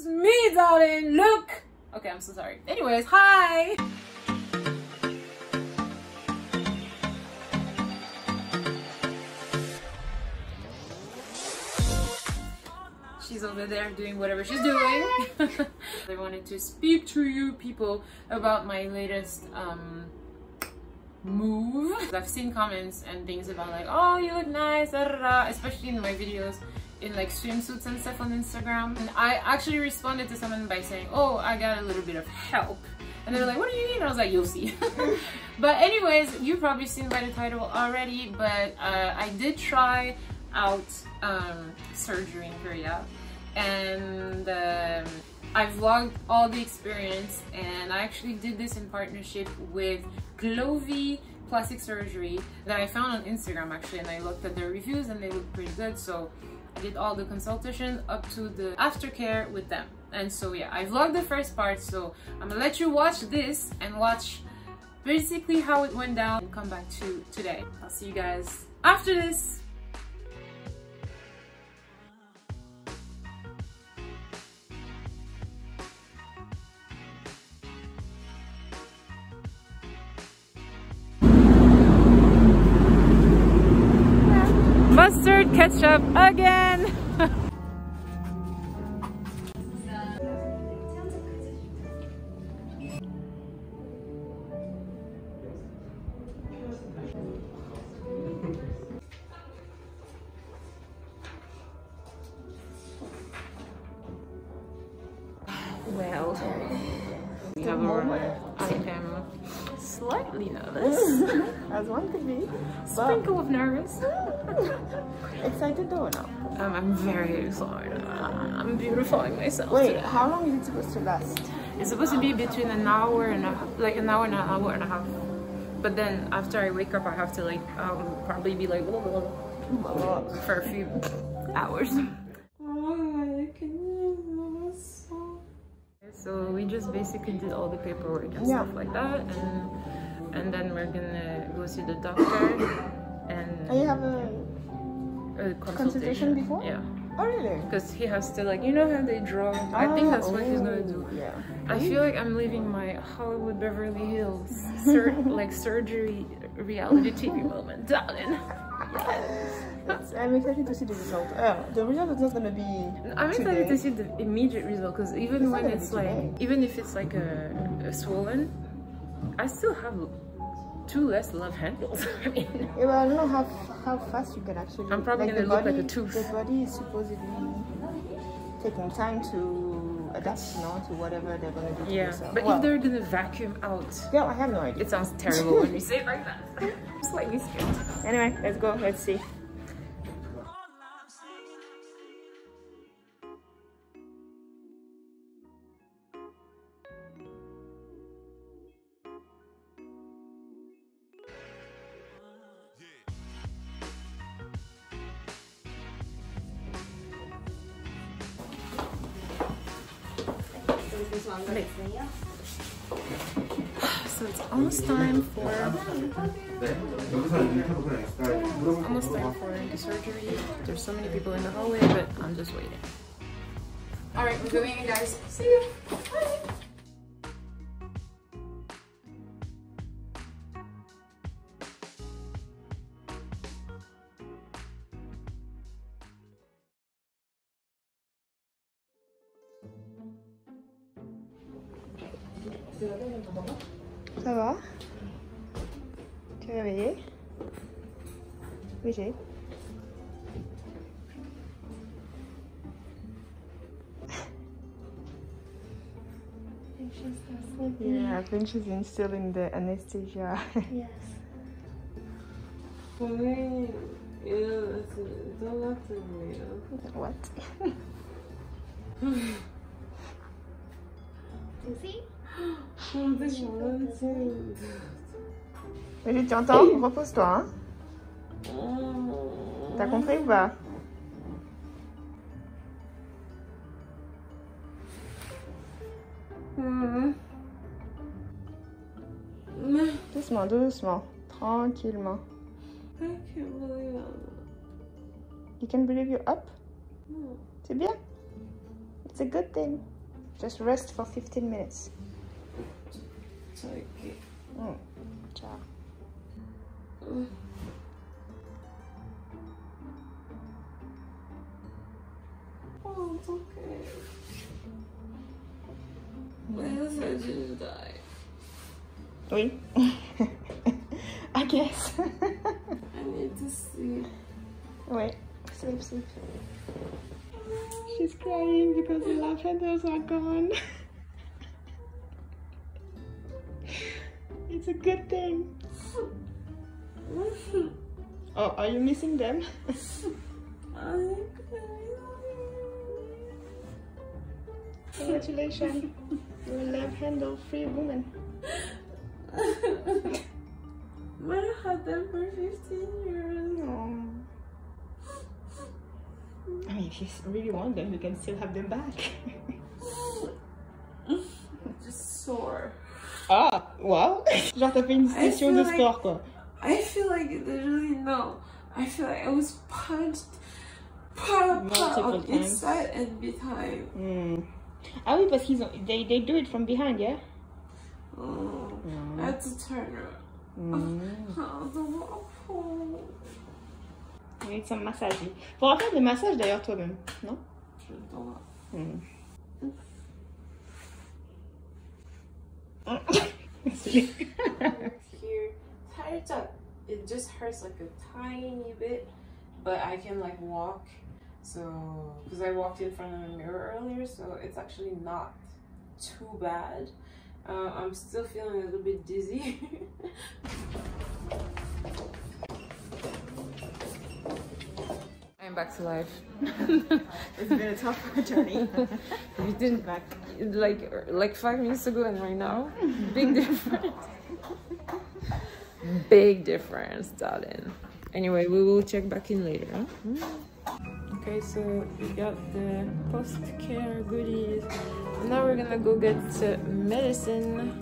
It's me, darling. Look. Okay, I'm so sorry. Anyways, hi. she's over there doing whatever she's doing. I wanted to speak to you people about my latest um, move. I've seen comments and things about like, oh, you look nice, da, da, da, especially in my videos in like swimsuits and stuff on Instagram. And I actually responded to someone by saying, oh, I got a little bit of help. And they were like, what do you mean? I was like, you'll see. but anyways, you've probably seen by the title already, but uh, I did try out um, surgery in Korea and um, I vlogged all the experience and I actually did this in partnership with Glovi Plastic Surgery that I found on Instagram actually and I looked at their reviews and they looked pretty good so did all the consultation up to the aftercare with them. And so yeah I vlogged the first part so I'm gonna let you watch this and watch basically how it went down and come back to today. I'll see you guys after this ketchup again. well, we have our item slightly nervous. As one could be. Sprinkle of nervous. Excited though or not? Um, I'm very excited. I'm beautifying myself. Wait, today. how long is it supposed to last? It's supposed to be between an hour and a like an hour and an hour and a half. But then after I wake up, I have to like um probably be like blah, blah, blah, for a few hours. So we just basically did all the paperwork and Yeah. stuff like that, and and then we're gonna go see the doctor and you have a a consultation consultation before? Yeah, Oh really? because he has to like you know how they draw. I think that's what he's gonna do. Oh, Yeah. I feel like I'm living my Hollywood Beverly Hills sur like surgery reality TV moment, darling. It's- I'm excited to see the result. Uh, the result is not gonna be. I'm excited today. to see the immediate result because even It's when it's like, today. even if it's like a, a swollen, I still have two less love handles. I mean, Yeah, well, I don't know how how fast you can actually. I'm probably the gonna look like a body- tooth. The body is supposedly taking time to adapt, you know, to whatever they're gonna do. to yeah. yourself. But well, if they're gonna vacuum out, yeah, I have no idea. it sounds terrible when we say it like that. I'm slightly scared. Anyway, let's go. Let's see. So it's almost time for almost time for the surgery. There's so many people in the hallway, but I'm just waiting. All right, we're going in, guys. See you. Ça va Tu es réveillée Oui, j'ai. Yeah, I think she's in still in the anesthesia. Yes. For me, yeah, it's, don't have to wait. what Lucy? Vas-y, tu entends Repose-toi, hein T'as compris ou pas? Doucement, doucement. Tranquillement. I can't believe it. You can believe you're up? C'est bien It's It's a good thing. Just rest for 15 minutes. Mm. Ciao. Oh, it's okay. My husband didn't die. Oui. I guess. I need to sleep. Wait. Sleep, sleep. She's crying because the lavenders are gone. it's a good thing. Oh, are you missing them? Congratulations. You're a left-handle free woman. But I had them for 15 years. I mean, if you really want them, you can still have them back. Just sore. Ah, wow! Genre, t'as fait une session de like- sport, quoi. I feel like really no. I feel like I was punched, pa, Multiple on each times. side and behind. Hmm. Ah oui, parce qu'ils ont, they, they do it from behind, yeah? Oh, I had to turn around. Hmm. Oh, oh, You need some massage. Faudra faire des massages d'ailleurs toi-même, non? je dois. Hmm. Here, 살짝. It just hurts like a tiny bit, but I can like walk. So, because I walked in front of the mirror earlier, so it's actually not too bad. Uh, I'm still feeling a little bit dizzy. Back to life. It's been a tough journey. you didn't Back. like like five minutes ago and right now, big difference. big difference, darling. Anyway, we will check back in later. huh? Mm. Okay, so we got the post care goodies. Now we're gonna go get medicine.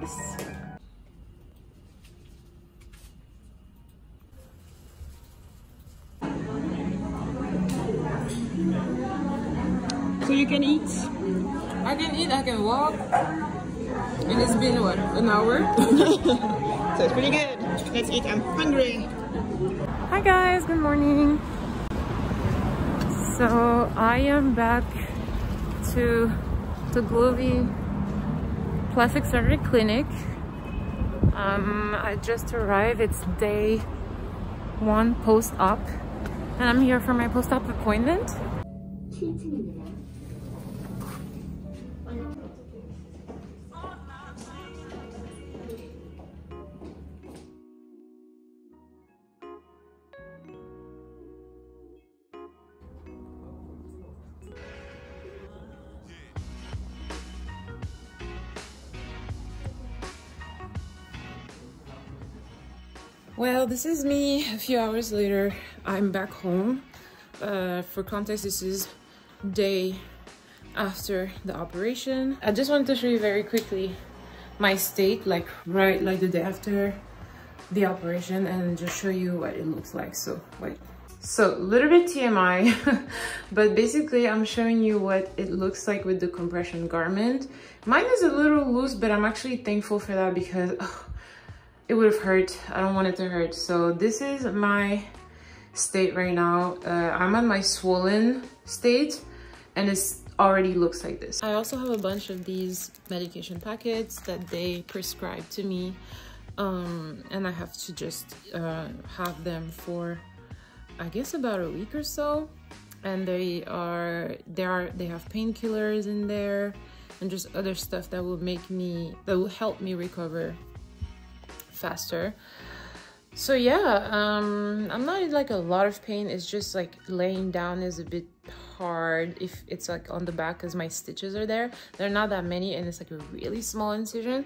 Yes. So you can eat. I can eat, I can walk. And it's been what, an hour? So it's pretty good. Let's eat. I'm hungry. Hi guys, good morning. So I am back to the Glovi Plastic Surgery Clinic. Um, I just arrived. It's day one post-op, and I'm here for my post-op appointment. Well, this is me a few hours later. I'm back home. Uh, for context, this is day after the operation. I just wanted to show you very quickly my state, like right like the day after the operation and just show you what it looks like. So wait. So a little bit TMI, but basically I'm showing you what it looks like with the compression garment. Mine is a little loose, but I'm actually thankful for that because ugh, it would have hurt. I don't want it to hurt. So this is my state right now. Uh, I'm at my swollen state and it's already looks like this. I also have a bunch of these medication packets that they prescribe to me um, and I have to just uh, have them for I guess about a week or so and they are they are they have painkillers in there and just other stuff that will make me that will help me recover faster so yeah um i'm not in like a lot of pain it's just like laying down is a bit hard if it's like on the back because my stitches are there they're not that many and it's like a really small incision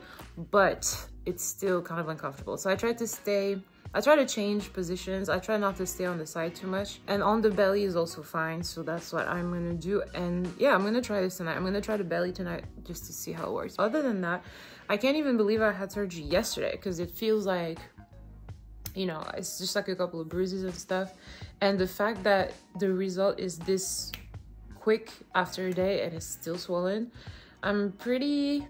but it's still kind of uncomfortable so i try to stay I try to change positions. I try not to stay on the side too much. And on the belly is also fine. So that's what I'm gonna do. And yeah, I'm gonna try this tonight. I'm gonna try the belly tonight just to see how it works. Other than that, I can't even believe I had surgery yesterday because it feels like, you know, it's just like a couple of bruises and stuff. And the fact that the result is this quick after a day and it's still swollen. I'm pretty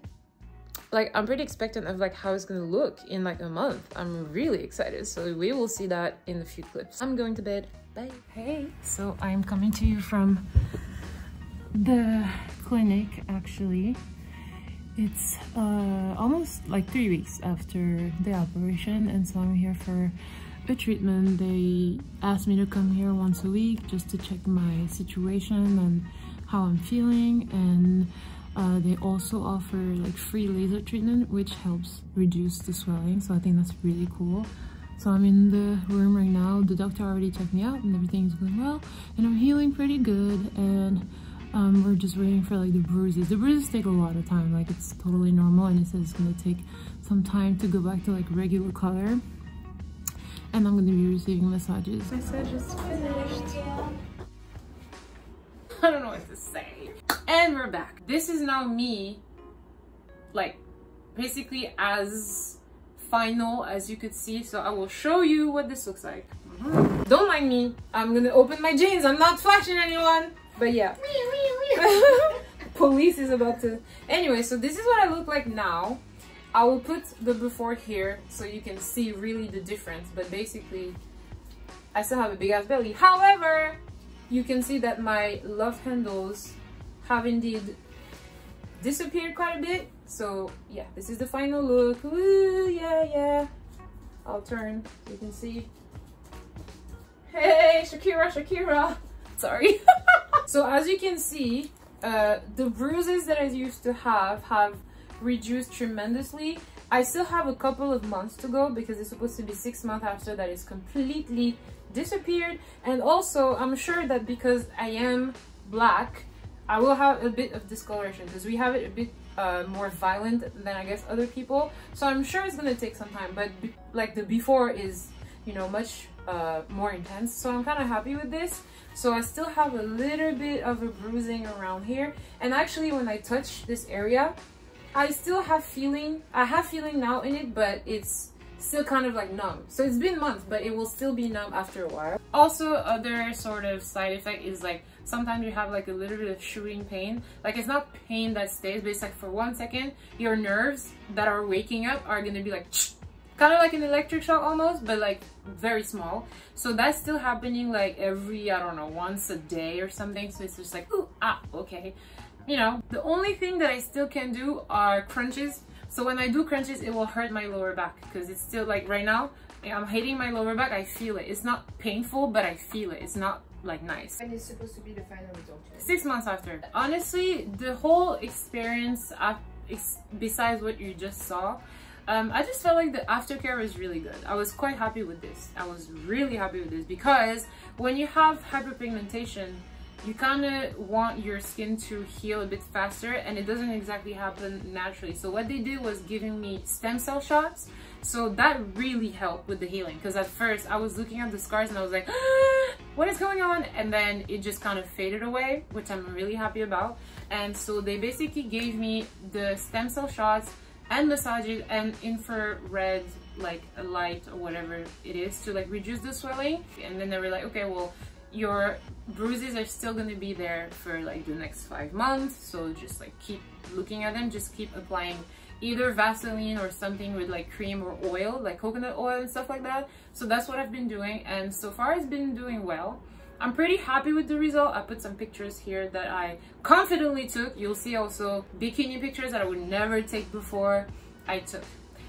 like I'm pretty expectant of like how it's gonna look in like a month. I'm really excited. So we will see that in a few clips. I'm going to bed. Bye. Hey, so I'm coming to you from the clinic actually. It's uh, almost like three weeks after the operation and so I'm here for a treatment. They asked me to come here once a week just to check my situation and how I'm feeling and uh, they also offer like free laser treatment which helps reduce the swelling so I think that's really cool. So I'm in the room right now. The doctor already checked me out and everything's going well and I'm healing pretty good and um, we're just waiting for like the bruises. The bruises take a lot of time, like it's totally normal and it says it's gonna take some time to go back to like regular color. And I'm gonna be receiving massages. Massage is finished. I don't know what to say. And we're back. This is now me, like basically as final as you could see. So I will show you what this looks like. Don't mind me. I'm gonna open my jeans. I'm not flashing anyone. But yeah. Police is about to... Anyway, so this is what I look like now. I will put the before here so you can see really the difference. But basically, I still have a big ass belly. However, you can see that my love handles have indeed disappeared quite a bit. So yeah, this is the final look. Woo, yeah, yeah. I'll turn so you can see. Hey, Shakira, Shakira. Sorry. So as you can see, uh, the bruises that I used to have have reduced tremendously. I still have a couple of months to go because it's supposed to be six months after that is completely disappeared. And also, I'm sure that because I am black, I will have a bit of discoloration because we have it a bit uh, more violent than I guess other people. So I'm sure it's gonna take some time, but like the before is, you know, much uh, more intense. So I'm kind of happy with this. So I still have a little bit of a bruising around here. And actually when I touch this area, I still have feeling, I have feeling now in it, but it's still kind of like numb. So it's been months, but it will still be numb after a while. Also, other sort of side effect is like sometimes you have like a little bit of shooting pain. Like it's not pain that stays, but it's like for one second, your nerves that are waking up are gonna be like kind of like an electric shock almost but like very small. So that's still happening like every i don't know once a day or something. So it's just like ooh ah okay. You know the only thing that i still can do are crunches. So when i do crunches it will hurt my lower back because it's still like right now i'm hitting my lower back i feel it. It's not painful but i feel it. It's not like nice. And it's supposed to be the final result six months after. Honestly the whole experience besides what you just saw um, I just felt like the aftercare was really good. I was quite happy with this. I was really happy with this because when you have hyperpigmentation, you kind of want your skin to heal a bit faster and it doesn't exactly happen naturally. So what they did was giving me stem cell shots. So that really helped with the healing because at first I was looking at the scars and I was like, what is going on? And then it just kind of faded away, which I'm really happy about. And so they basically gave me the stem cell shots and massage it and infrared like a light or whatever it is to like reduce the swelling. And then they were like okay well your bruises are still going to be there for like the next five months so just like keep looking at them. Just keep applying either Vaseline or something with like cream or oil like coconut oil and stuff like that. So that's what I've been doing and so far it's been doing well I'm pretty happy with the result. I put some pictures here that I confidently took. You'll see also bikini pictures that I would never take before I took.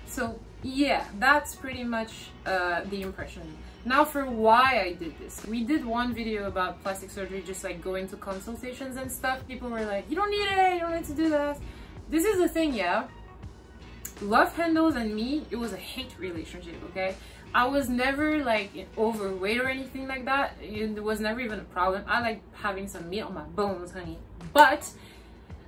So yeah, that's pretty much uh, the impression. Now for why I did this. We did one video about plastic surgery, just like going to consultations and stuff. People were like, you don't need it, you don't need to do that. This is the thing, yeah. Love Handles and me, it was a hate relationship, okay? I was never like overweight or anything like that. It was never even a problem. I like having some meat on my bones, honey. But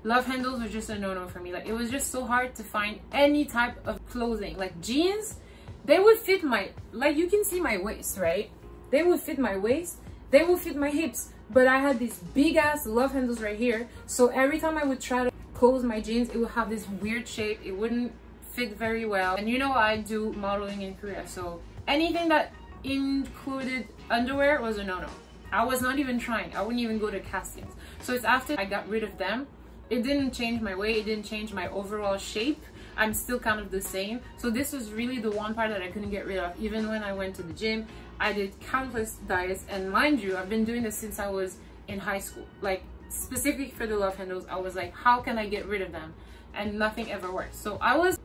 love handles were just a no-no for me. Like it was just so hard to find any type of clothing. Like jeans, they would fit my, like you can see my waist, right? They would fit my waist. They would fit my hips. But I had these big ass love handles right here. So every time I would try to close my jeans, it would have this weird shape. It wouldn't fit very well. And you know I do modeling in Korea, so anything that included underwear was a no-no. I was not even trying. I wouldn't even go to castings. So it's after I got rid of them, it didn't change my weight, it didn't change my overall shape. I'm still kind of the same. So this was really the one part that I couldn't get rid of. Even when I went to the gym, I did countless diets. And mind you, I've been doing this since I was in high school. Like specifically for the love handles, I was like, how can I get rid of them? And nothing ever worked. So I was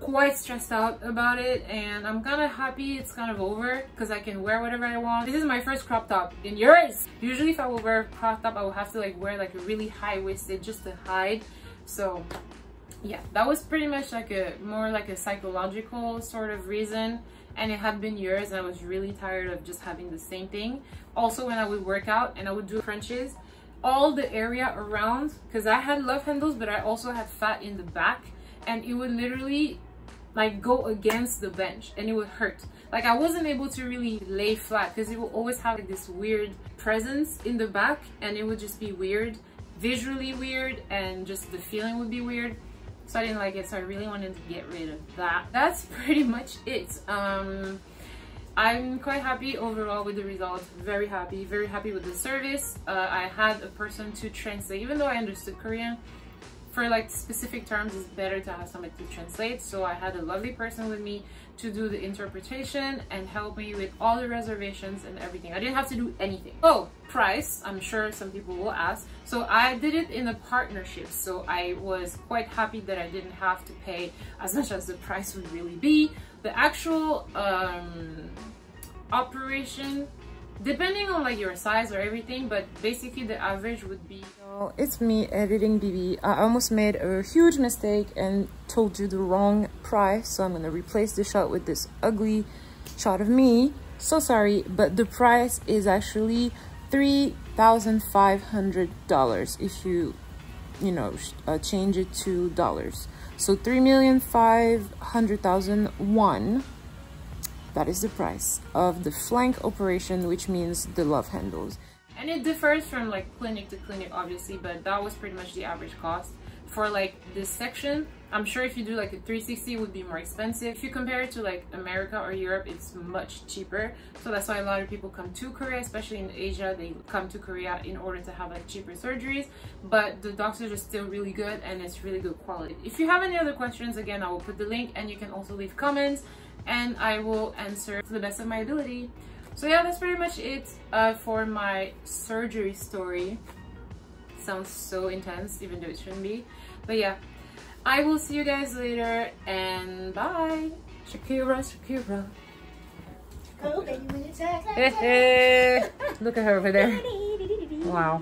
quite stressed out about it and I'm kind of happy it's kind of over because I can wear whatever I want. This is my first crop top in years. Usually if I would wear a crop top I would have to like wear like a really high-waisted just to hide. So yeah, that was pretty much like a more like a psychological sort of reason and it had been years and I was really tired of just having the same thing. Also when I would work out and I would do crunches, all the area around because I had love handles but I also had fat in the back and it would literally like go against the bench and it would hurt. Like i wasn't able to really lay flat because it will always have like, this weird presence in the back and it would just be weird visually weird and just the feeling would be weird. So i didn't like it so i really wanted to get rid of that. That's pretty much it. Um I'm quite happy overall with the results, very happy, very happy with the service. Uh, I had a person to translate, even though I understood Korean, for like specific terms it's better to have somebody to translate. So I had a lovely person with me to do the interpretation and help me with all the reservations and everything. I didn't have to do anything. Oh price I'm sure some people will ask. So I did it in a partnership. So I was quite happy that I didn't have to pay as much as the price would really be. The actual um, operation depending on like your size or everything but basically the average would be so it's me editing bb i almost made a huge mistake and told you the wrong price so i'm gonna replace the shot with this ugly shot of me. So sorry but the price is actually three thousand five hundred dollars if you you know uh, change it to dollars. So three million five hundred thousand one that is the price of the flank operation, which means the love handles. And it differs from like clinic to clinic, obviously, but that was pretty much the average cost. For like this section, I'm sure if you do like a 360 it would be more expensive. If you compare it to like America or Europe, it's much cheaper. So that's why a lot of people come to Korea, especially in Asia, they come to Korea in order to have like cheaper surgeries. But the doctors are still really good and it's really good quality. If you have any other questions, again, I will put the link and you can also leave comments and I will answer to the best of my ability. So yeah, that's pretty much it uh, for my surgery story. Sounds so intense, even though it shouldn't be. But yeah, I will see you guys later and bye. Shakira, Shakira. Oh, baby, when Look at her over there. Wow.